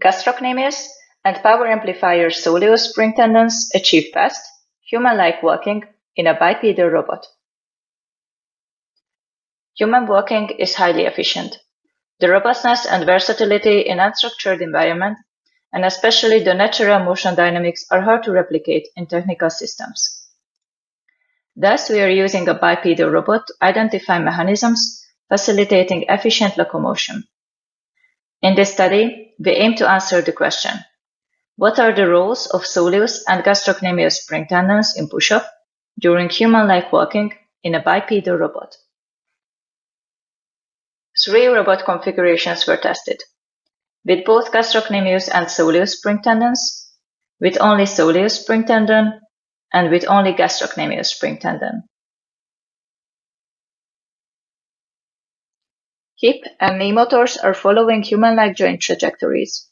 Gastrocnemius and power amplifier soleus spring tendons achieve fast, human-like walking in a bipedal robot. Human walking is highly efficient. The robustness and versatility in unstructured environment, and especially the natural motion dynamics are hard to replicate in technical systems. Thus, we are using a bipedal robot to identify mechanisms facilitating efficient locomotion. In this study, we aim to answer the question, what are the roles of soleus and gastrocnemius spring tendons in push-off during human-like walking in a bipedal robot? Three robot configurations were tested, with both gastrocnemius and soleus spring tendons, with only soleus spring tendon, and with only gastrocnemius spring tendon. Hip and knee motors are following human-like joint trajectories,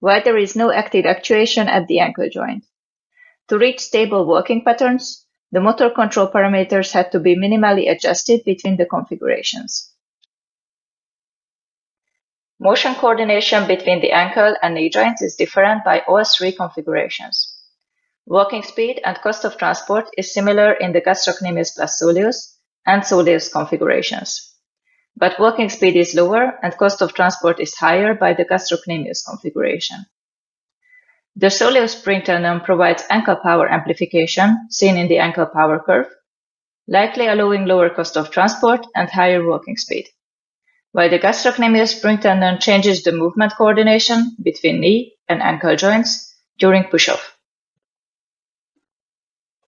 while there is no active actuation at the ankle joint. To reach stable walking patterns, the motor control parameters had to be minimally adjusted between the configurations. Motion coordination between the ankle and knee joints is different by all three configurations. Walking speed and cost of transport is similar in the gastrocnemius plus soleus and soleus configurations. But walking speed is lower and cost of transport is higher by the gastrocnemius configuration. The soleus spring tendon provides ankle power amplification seen in the ankle power curve, likely allowing lower cost of transport and higher walking speed while the gastrocnemius spring tendon changes the movement coordination between knee and ankle joints during push-off.